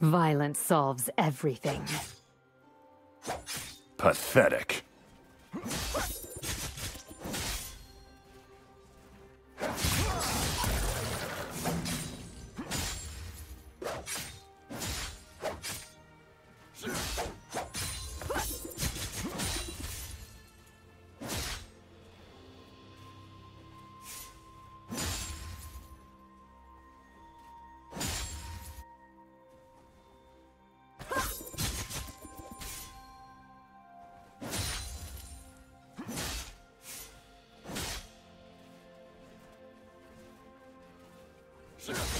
Violence solves everything. Pathetic. Berserker.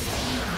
Thank you.